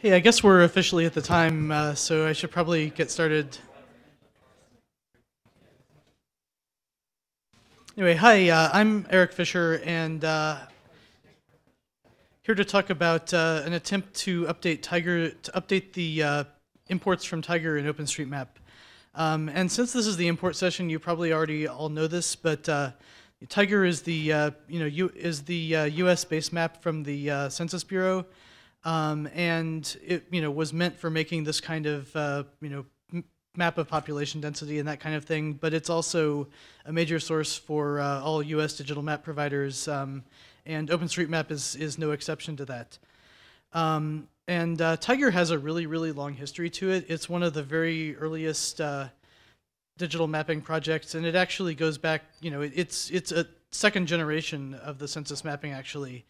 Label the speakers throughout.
Speaker 1: Hey, I guess we're officially at the time, uh, so I should probably get started. Anyway, hi, uh, I'm Eric Fischer, and uh, here to talk about uh, an attempt to update Tiger to update the uh, imports from Tiger in OpenStreetMap. Um, and since this is the import session, you probably already all know this, but uh, Tiger is the you know U is the U.S. base map from the Census Bureau. Um, and it you know was meant for making this kind of uh, you know map of population density and that kind of thing. But it's also a major source for uh, all U.S. digital map providers, um, and OpenStreetMap is is no exception to that. Um, and uh, Tiger has a really really long history to it. It's one of the very earliest uh, digital mapping projects, and it actually goes back. You know, it, it's it's a second generation of the census mapping actually.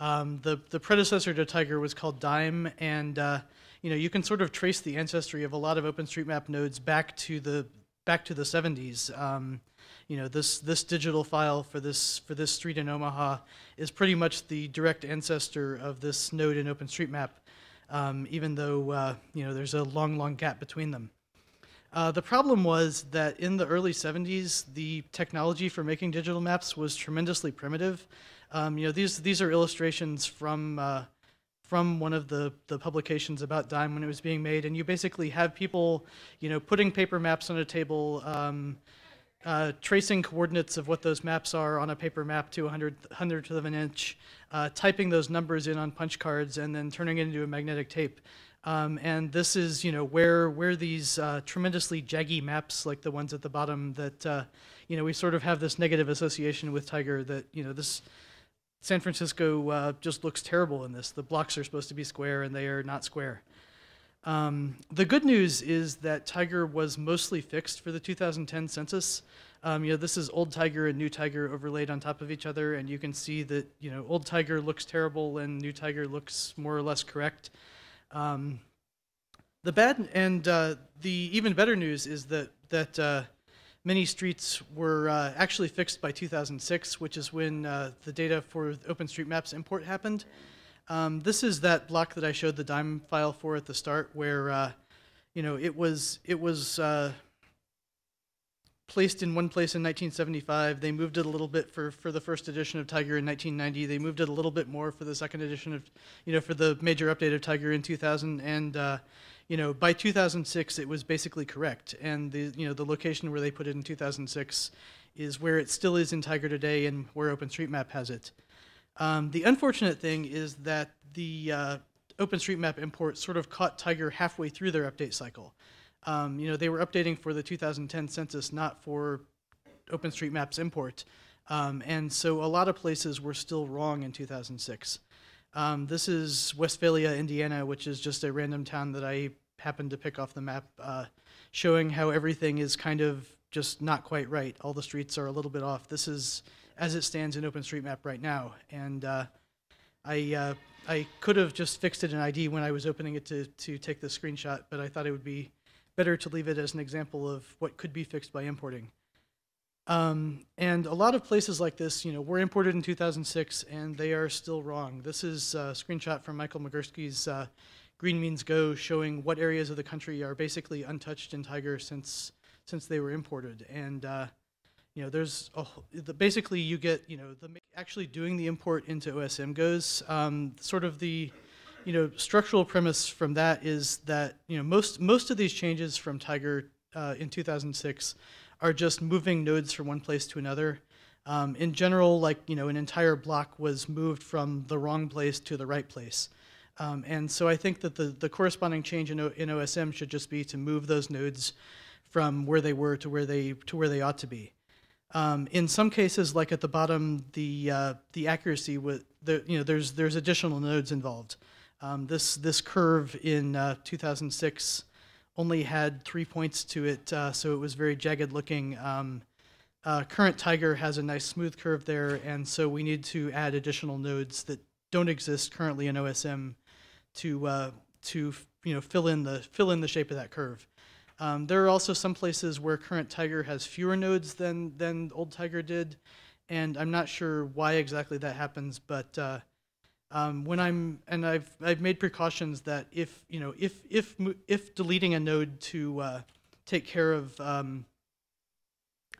Speaker 1: Um, the the predecessor to Tiger was called Dime, and uh, you know you can sort of trace the ancestry of a lot of OpenStreetMap nodes back to the back to the 70s. Um, you know this this digital file for this for this street in Omaha is pretty much the direct ancestor of this node in OpenStreetMap, um, even though uh, you know there's a long long gap between them. Uh, the problem was that in the early 70s, the technology for making digital maps was tremendously primitive. Um, you know, these these are illustrations from uh, from one of the the publications about Dime when it was being made, and you basically have people, you know, putting paper maps on a table. Um, uh, tracing coordinates of what those maps are on a paper map to 100 hundredth of an inch, uh, typing those numbers in on punch cards, and then turning it into a magnetic tape. Um, and this is, you know, where where these uh, tremendously jaggy maps, like the ones at the bottom, that uh, you know we sort of have this negative association with Tiger. That you know this San Francisco uh, just looks terrible in this. The blocks are supposed to be square and they are not square. Um, the good news is that Tiger was mostly fixed for the 2010 census. Um, you know, this is old Tiger and new Tiger overlaid on top of each other, and you can see that you know old Tiger looks terrible and new Tiger looks more or less correct. Um, the bad and uh, the even better news is that that uh, many streets were uh, actually fixed by 2006, which is when uh, the data for OpenStreetMaps import happened. Um, this is that block that I showed the DIME file for at the start, where uh, you know it was it was uh, placed in one place in 1975. They moved it a little bit for for the first edition of Tiger in 1990. They moved it a little bit more for the second edition of you know for the major update of Tiger in 2000 and uh, you know, by 2006, it was basically correct. And the, you know, the location where they put it in 2006 is where it still is in Tiger today and where OpenStreetMap has it. Um, the unfortunate thing is that the uh, OpenStreetMap import sort of caught Tiger halfway through their update cycle. Um, you know, they were updating for the 2010 census, not for OpenStreetMap's import. Um, and so a lot of places were still wrong in 2006. Um, this is Westphalia, Indiana, which is just a random town that I happened to pick off the map, uh, showing how everything is kind of just not quite right. All the streets are a little bit off. This is as it stands in OpenStreetMap right now, and uh, I uh, I could have just fixed it in ID when I was opening it to to take the screenshot, but I thought it would be better to leave it as an example of what could be fixed by importing. Um, and a lot of places like this, you know, were imported in 2006 and they are still wrong. This is a screenshot from Michael Migurski's uh, Green Means Go showing what areas of the country are basically untouched in Tiger since since they were imported. And uh, you know, there's a, the, basically you get you know the actually doing the import into OSM goes um, sort of the you know structural premise from that is that you know most most of these changes from Tiger uh, in 2006 are just moving nodes from one place to another. Um, in general, like you know, an entire block was moved from the wrong place to the right place. Um, and so I think that the, the corresponding change in, o in OSM should just be to move those nodes from where they were to where they to where they ought to be. Um, in some cases, like at the bottom, the uh, the accuracy with the you know there's there's additional nodes involved. Um, this this curve in uh, 2006 only had three points to it, uh, so it was very jagged looking. Um, uh, current Tiger has a nice smooth curve there, and so we need to add additional nodes that don't exist currently in OSM to uh, to you know fill in the fill in the shape of that curve. Um, there are also some places where current Tiger has fewer nodes than than old Tiger did, and I'm not sure why exactly that happens, but uh, Um, when I'm and I've I've made precautions that if you know if if if deleting a node to uh, take care of um,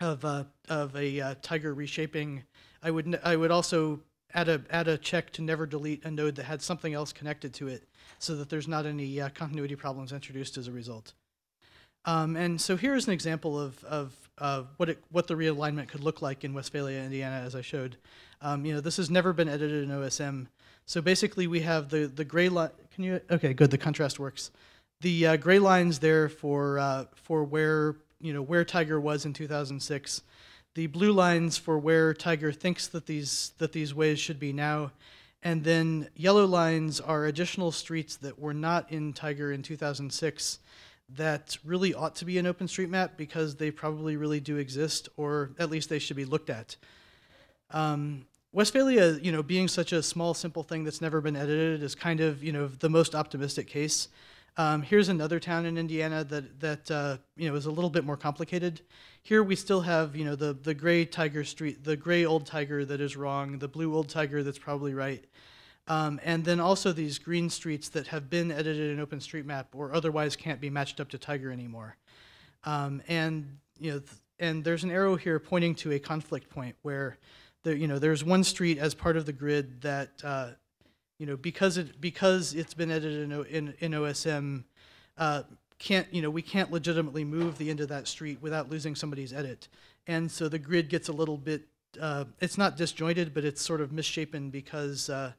Speaker 1: of uh, of a uh, tiger reshaping, I would I would also add a add a check to never delete a node that had something else connected to it, so that there's not any uh, continuity problems introduced as a result. Um, and so here's an example of, of uh, what, it, what the realignment could look like in Westphalia, Indiana, as I showed. Um, you know, this has never been edited in OSM. So basically we have the, the gray line, can you, okay, good, the contrast works. The uh, gray lines there for, uh, for where, you know, where Tiger was in 2006. The blue lines for where Tiger thinks that these, that these ways should be now. And then yellow lines are additional streets that were not in Tiger in 2006 that really ought to be in OpenStreetMap because they probably really do exist, or at least they should be looked at. Um, Westphalia, you know, being such a small, simple thing that's never been edited is kind of, you know, the most optimistic case. Um, here's another town in Indiana that that uh, you know is a little bit more complicated. Here we still have, you know, the the gray tiger street, the gray old tiger that is wrong, the blue old tiger that's probably right. Um, and then also these green streets that have been edited in OpenStreetMap or otherwise can't be matched up to Tiger anymore. Um, and you know, th and there's an arrow here pointing to a conflict point where there, you know, there's one street as part of the grid that uh, you know because it because it's been edited in, in, in OSM uh, can't you know we can't legitimately move the end of that street without losing somebody's edit, and so the grid gets a little bit uh, it's not disjointed, but it's sort of misshapen because uh,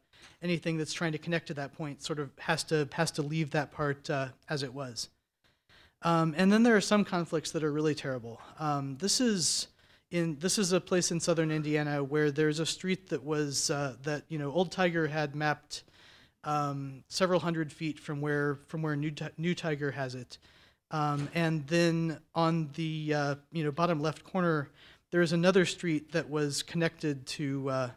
Speaker 1: anything that's trying to connect to that point sort of has to has to leave that part uh, as it was. Um, and then there are some conflicts that are really terrible. Um, this is in this is a place in southern Indiana where there's a street that was uh, that you know Old Tiger had mapped um, several hundred feet from where from where New New Tiger has it, um, and then on the uh, you know bottom left corner there's another street that was connected to uh,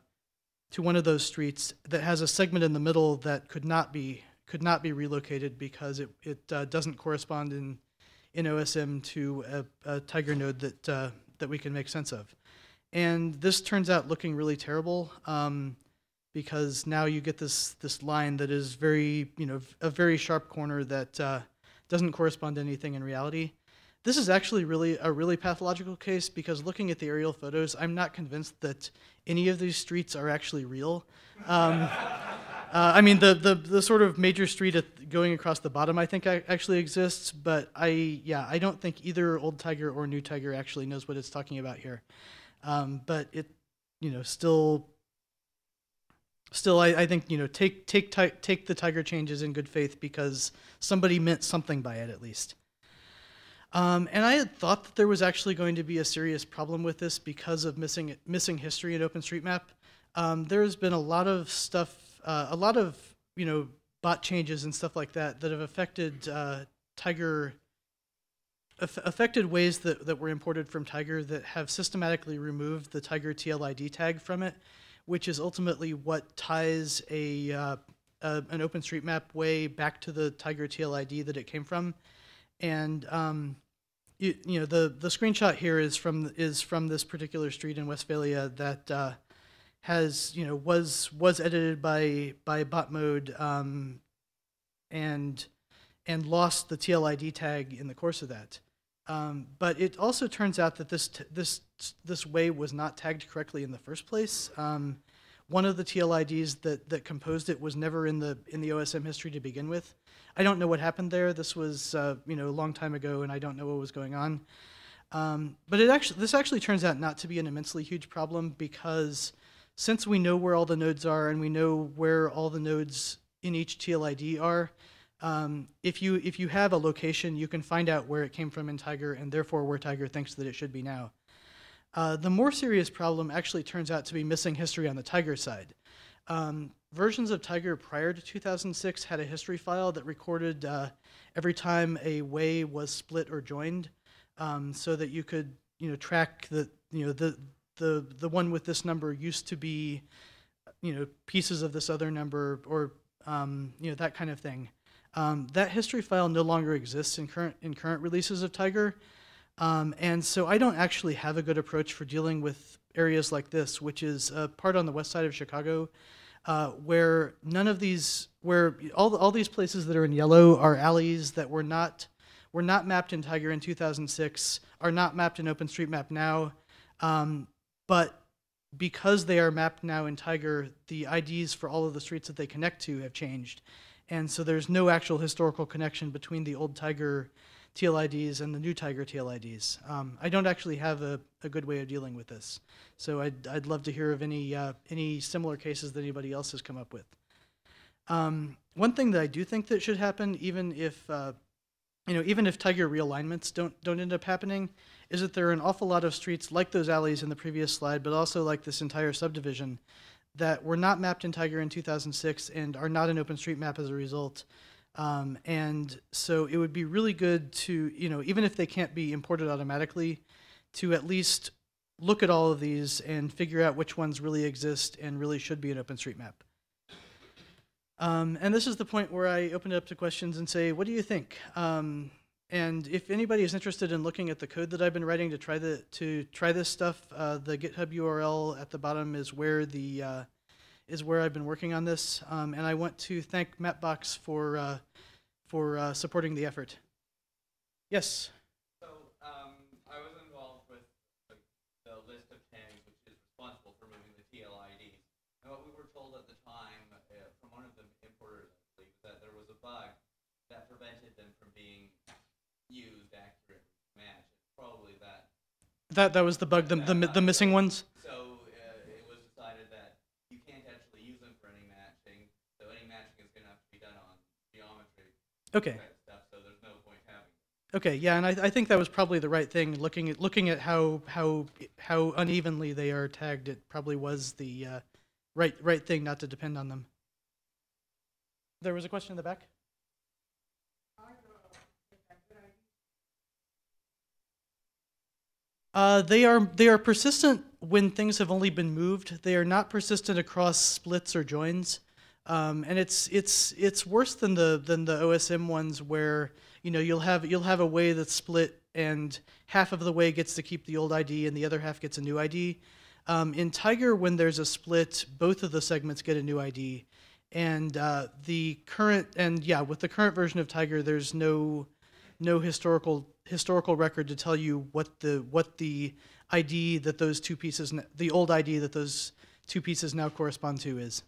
Speaker 1: to one of those streets that has a segment in the middle that could not be could not be relocated because it it uh, doesn't correspond in in OSM to a, a Tiger node that uh, that we can make sense of, and this turns out looking really terrible um, because now you get this this line that is very you know a very sharp corner that uh, doesn't correspond to anything in reality. This is actually really a really pathological case because looking at the aerial photos, I'm not convinced that any of these streets are actually real. Um, uh, I mean, the, the, the sort of major street going across the bottom, I think, actually exists, but I, yeah, I don't think either Old Tiger or New Tiger actually knows what it's talking about here. Um, but it, you know, still, still, I, I think, you know, take, take, take the Tiger changes in good faith because somebody meant something by it at least. Um, and I had thought that there was actually going to be a serious problem with this because of missing missing history in OpenStreetMap. Um, there's been a lot of stuff, uh, a lot of you know bot changes and stuff like that that have affected uh, Tiger, aff affected ways that, that were imported from Tiger that have systematically removed the Tiger TLID tag from it, which is ultimately what ties a, uh, a an OpenStreetMap way back to the Tiger TLID that it came from. And um, you, you, know the the screenshot here is from is from this particular street in Westphalia that uh, has you know was was edited by by bot mode um, and and lost the TLID tag in the course of that. Um, but it also turns out that this this this way was not tagged correctly in the first place. Um, one of the TLIDs that that composed it was never in the in the OSM history to begin with. I don't know what happened there. This was uh, you know a long time ago, and I don't know what was going on. Um, but it actually this actually turns out not to be an immensely huge problem because since we know where all the nodes are and we know where all the nodes in each TLID are, um, if you if you have a location, you can find out where it came from in Tiger and therefore where Tiger thinks that it should be now. Uh, the more serious problem actually turns out to be missing history on the Tiger side. Um, versions of Tiger prior to 2006 had a history file that recorded uh, every time a way was split or joined, um, so that you could you know track the you know the the the one with this number used to be you know pieces of this other number or um, you know that kind of thing. Um, that history file no longer exists in current in current releases of Tiger, um, and so I don't actually have a good approach for dealing with areas like this, which is a part on the west side of Chicago uh, where none of these, where all, all these places that are in yellow are alleys that were not, were not mapped in Tiger in 2006, are not mapped in OpenStreetMap now, um, but because they are mapped now in Tiger, the IDs for all of the streets that they connect to have changed. And so there's no actual historical connection between the old Tiger TLIDs and the new Tiger TLIDs. Um, I don't actually have a, a good way of dealing with this. So I'd, I'd love to hear of any, uh, any similar cases that anybody else has come up with. Um, one thing that I do think that should happen, even if, uh, you know, even if Tiger realignments don't, don't end up happening, is that there are an awful lot of streets like those alleys in the previous slide, but also like this entire subdivision that were not mapped in Tiger in 2006 and are not in OpenStreetMap as a result. Um, and so it would be really good to, you know, even if they can't be imported automatically, to at least look at all of these and figure out which ones really exist and really should be in OpenStreetMap. Um, and this is the point where I open it up to questions and say, what do you think? Um, and if anybody is interested in looking at the code that I've been writing to try the to try this stuff, uh, the GitHub URL at the bottom is where the uh, is where I've been working on this. Um, and I want to thank Mapbox for uh, for uh, supporting the effort. Yes.
Speaker 2: So um, I was involved with the, the list of tags which is responsible for moving the TLIDs. And what we were told at the time uh, from one of the importers, I believe, that there was a bug that prevented them from being used accurately match. It's probably that.
Speaker 1: That that was the bug, the the, the missing ones.
Speaker 2: So uh, it was decided that you can't actually use them for any matching. So any matching is going to have to be done on geometry
Speaker 1: Okay.
Speaker 2: type stuff. So there's no point having.
Speaker 1: Okay, yeah, and I, I think that was probably the right thing. Looking at looking at how how how unevenly they are tagged, it probably was the uh, right right thing not to depend on them. There was a question in the back. Uh, they are they are persistent when things have only been moved. They are not persistent across splits or joins, um, and it's it's it's worse than the than the OSM ones where you know you'll have you'll have a way that's split and half of the way gets to keep the old ID and the other half gets a new ID. Um, in Tiger, when there's a split, both of the segments get a new ID, and uh, the current and yeah, with the current version of Tiger, there's no no historical historical record to tell you what the what the ID that those two pieces the old ID that those two pieces now correspond to is.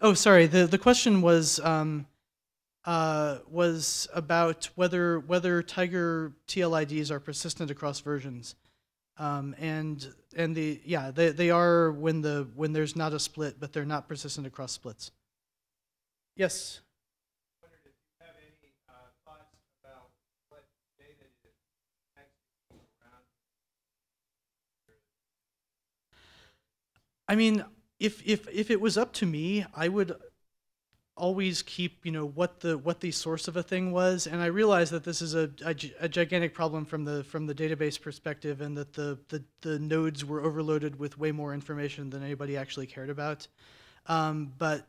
Speaker 1: Oh, sorry. the The question was um, uh, was about whether whether Tiger TLIDs are persistent across versions, um, and and the yeah they they are when the when there's not a split, but they're not persistent across splits. Yes.
Speaker 3: wondered if you have any uh, thoughts about what data is actually around.
Speaker 1: I mean, if if if it was up to me, I would always keep you know what the what the source of a thing was, and I realize that this is a, a, a gigantic problem from the from the database perspective, and that the, the the nodes were overloaded with way more information than anybody actually cared about. Um, but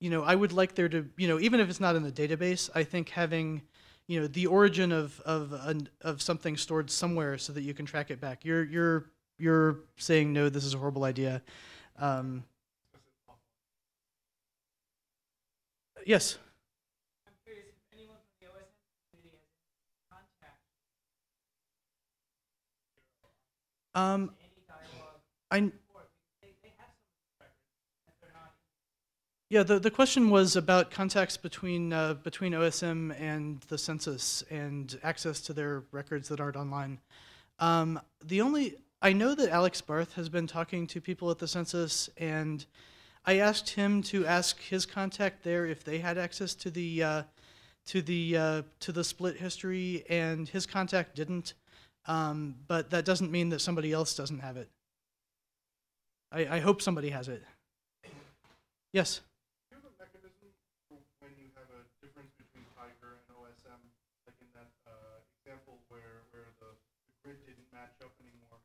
Speaker 1: you know, I would like there to you know even if it's not in the database, I think having you know the origin of of of something stored somewhere so that you can track it back. You're you're you're saying no, this is a horrible idea. Um, yes. Um, I yeah. The the question was about contacts between uh, between OSM and the census and access to their records that aren't online. Um, the only I know that Alex Barth has been talking to people at the census, and I asked him to ask his contact there if they had access to the uh, to the uh, to the split history, and his contact didn't. Um, but that doesn't mean that somebody else doesn't have it. I, I hope somebody has it. Yes.
Speaker 4: Do you have a mechanism for when you have a difference between Tiger and OSM, like in that uh, example where, where the, the grid didn't match up anymore,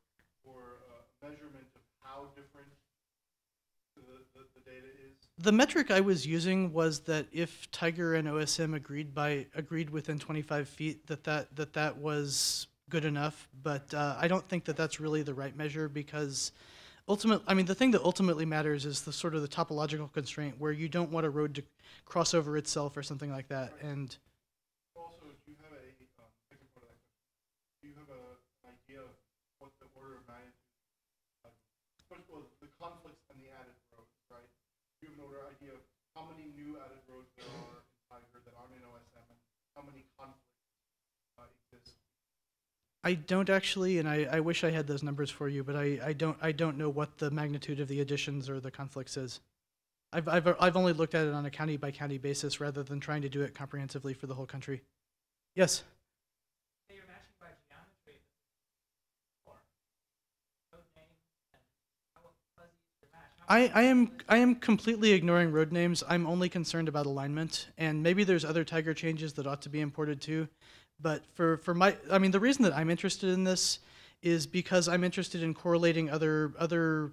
Speaker 4: or uh, a measurement of how different the, the, the data is?
Speaker 1: The metric I was using was that if Tiger and OSM agreed by agreed within 25 feet, that that that, that was good enough. But uh, I don't think that that's really the right measure because Ultimately, I mean, the thing that ultimately matters is the sort of the topological constraint where you don't want a road to cross over itself or something like that. And
Speaker 4: Of all, the conflicts and the added roads, right? You have an order idea of how many new added roads there are in Tiger that aren't in OSM, and how many conflicts, uh, exist?
Speaker 1: I don't actually, and I, I wish I had those numbers for you, but I, I don't I don't know what the magnitude of the additions or the conflicts is. I've, I've, I've only looked at it on a county by county basis rather than trying to do it comprehensively for the whole country. Yes.
Speaker 5: Say you're matching by geometry, or road name, and how fuzzy is your match? How
Speaker 1: I, I am I am completely ignoring road names. I'm only concerned about alignment, and maybe there's other Tiger changes that ought to be imported too. But for, for my, I mean, the reason that I'm interested in this is because I'm interested in correlating other other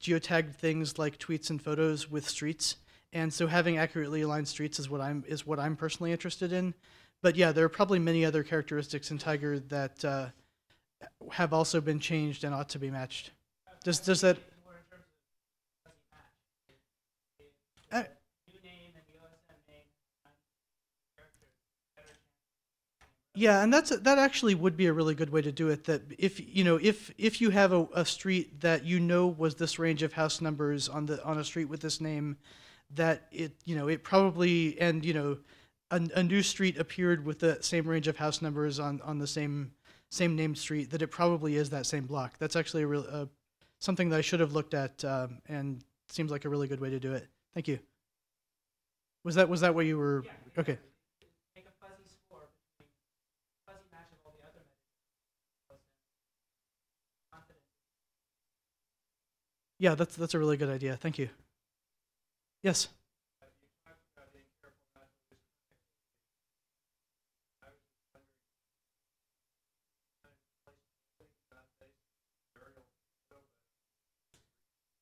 Speaker 1: geotagged things like tweets and photos with streets, and so having accurately aligned streets is what I'm is what I'm personally interested in. But yeah, there are probably many other characteristics in Tiger that uh, have also been changed and ought to be matched. Does does that?
Speaker 5: more in terms of fuzzy match? If, if
Speaker 1: Uh,
Speaker 5: the new name and the OSM name, and character, better chance.
Speaker 1: Yeah, and that's that actually would be a really good way to do it. That if you know if if you have a, a street that you know was this range of house numbers on the on a street with this name, that it you know it probably and you know a, a new street appeared with the same range of house numbers on on the same same named street that it probably is that same block. That's actually a real uh, something that I should have looked at um, and seems like a really good way to do it. Thank you. Was that was that what you were? Okay.
Speaker 5: Make a fuzzy score between fuzzy match of all the other methods.
Speaker 1: Yeah, that's that's a really good idea. Thank you. Yes.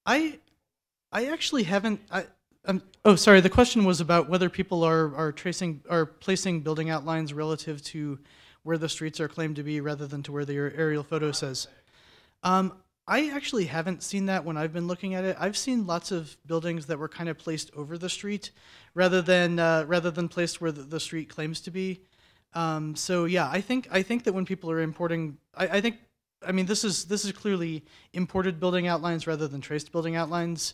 Speaker 1: I I actually haven't I um, oh sorry the question was about whether people are are tracing are placing building outlines relative to where the streets are claimed to be rather than to where the aerial photo says. Um, I actually haven't seen that when I've been looking at it. I've seen lots of buildings that were kind of placed over the street, rather than uh, rather than placed where the, the street claims to be. Um, so yeah, I think I think that when people are importing, I, I think I mean this is this is clearly imported building outlines rather than traced building outlines,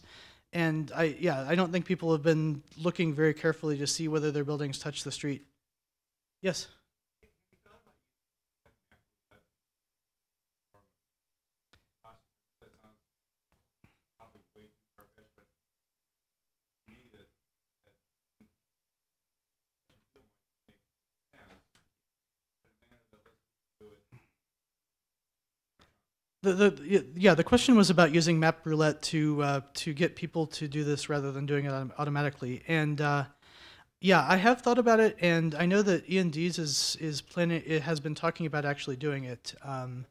Speaker 1: and I yeah I don't think people have been looking very carefully to see whether their buildings touch the street. Yes. The, the yeah the question was about using map roulette to uh, to get people to do this rather than doing it automatically. And uh, yeah I have thought about it and I know that Ian Dees is is planning it has been talking about actually doing it um,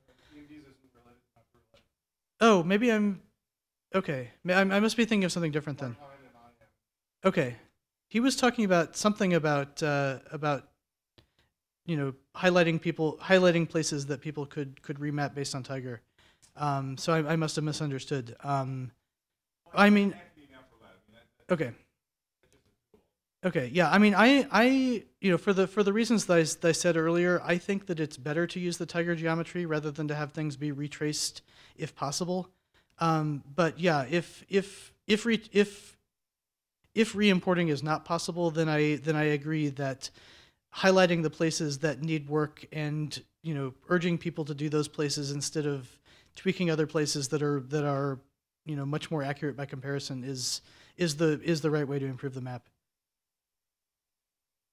Speaker 1: oh maybe I'm okay. I must be thinking of something different then. Okay. He was talking about something about uh, about you know highlighting people highlighting places that people could could remap based on Tiger. Um, so I, I must have misunderstood. Um, I mean, okay, okay, yeah. I mean, I I you know for the for the reasons that I, that I said earlier, I think that it's better to use the Tiger geometry rather than to have things be retraced if possible. Um, but yeah, if if if re, if if re-importing is not possible, then I then I agree that highlighting the places that need work and you know urging people to do those places instead of tweaking other places that are that are you know much more accurate by comparison is is the is the right way to improve the map.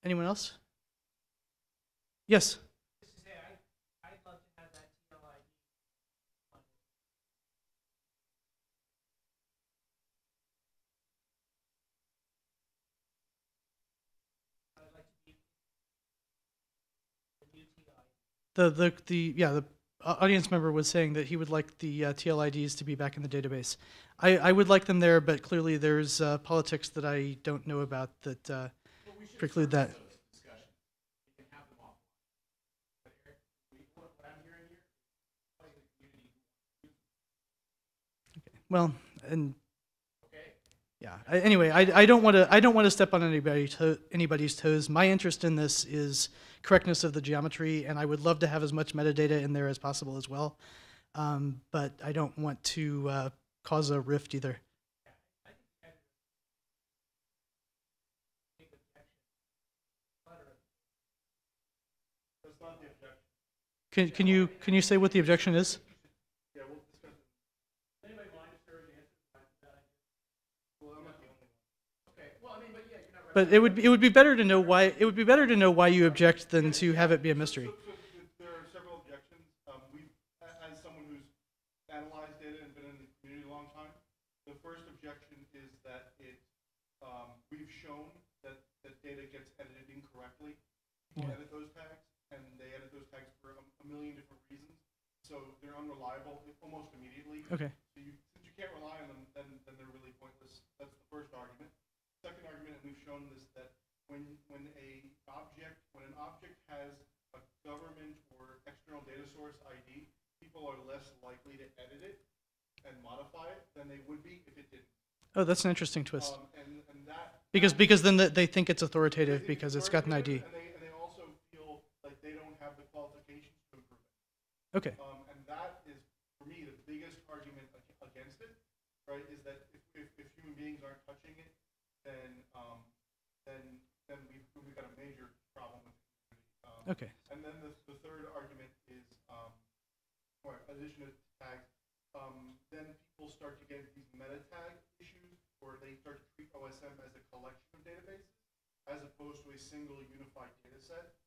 Speaker 1: Anyone else? Yes.
Speaker 5: The.
Speaker 1: The the yeah the audience member was saying that he would like the uh, TLIDs to be back in the database. I, I would like them there, but clearly there's uh, politics that I don't know about that uh, preclude that. Okay. well, and yeah. Anyway, I, don't want to I don't want to step on anybody to, anybody's toes. My interest in this is correctness of the geometry, and I would love to have as much metadata in there as possible as well. Um, but I don't want to uh, cause a rift either. Can, can you can you say what the objection is?
Speaker 4: Yeah, we'll discuss it. Anybody mind if Sarah answers that? Well, I'm not the only one.
Speaker 3: Okay, well, I mean, but yeah, you're not
Speaker 1: But it would be, it would be better to know why it would be better to know why you object than to have it be a mystery.
Speaker 4: So, so th- there are several objections. Um, we, as someone who's analyzed data and been in the community a long time, the first objection is that it, um, we've shown that, that data gets edited incorrectly. People
Speaker 1: Yeah.
Speaker 4: edit those tags, and they edit those tags for a, a million different reasons. So they're unreliable almost immediately.
Speaker 1: Okay.
Speaker 4: So you, since you can't rely on them, then, then they're really pointless. That's the first argument. Second argument, and we've shown this, that when, when a object, when an object has a government or external data source ID, people are less likely to edit it and modify it than they would be if it didn't.
Speaker 1: Oh, that's an interesting twist.
Speaker 4: Um, and, and that.
Speaker 1: Because because then the, they think it's authoritative
Speaker 4: think
Speaker 1: because it's got an ID.
Speaker 4: And they, and they also feel like they don't have the qualifications to improve it.
Speaker 1: Okay.
Speaker 4: Um, and that is, for me, the biggest argument against it, right, is that if, if, if human beings aren't touching it, then, um, then, then we've, we've got a major problem with community. Um,
Speaker 1: Okay.
Speaker 4: and then the, the third or addition tags, um, then people start to get these meta tag issues, or they start to treat OSM as a collection of databases, as opposed to a single unified data set.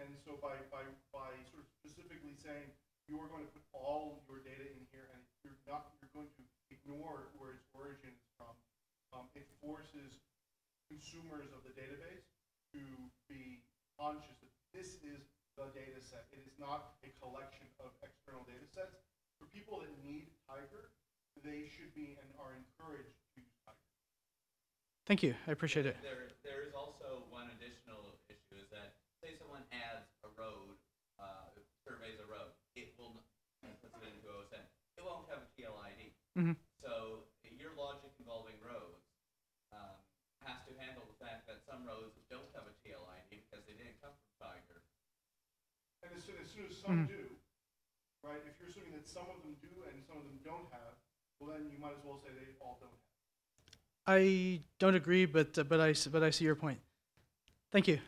Speaker 4: And so by, by, by sort of specifically saying, you are going to put all your data in here, and you're not, you're going to ignore where its origin is from, um, it forces consumers of the database to be conscious that this is the data set. It is not a collection of external data sets. For people that need Tiger, they should be and are encouraged to use Tiger.
Speaker 1: Thank you. I appreciate it.
Speaker 2: There, there is also one additional issue is that, say someone adds a road, uh, surveys a road, it will, n- puts it into OSM, it won't have a TLID.
Speaker 1: Mhm.
Speaker 2: So your logic involving roads, um, has to handle the fact that some roads don't have a TLID because they didn't come from Tiger.
Speaker 4: And as soon as, some do, right, if you're assuming that some of them do and some of them don't have, well, then you might as well say they all don't have.
Speaker 1: I don't agree, but uh, but I but I see your point. Thank you.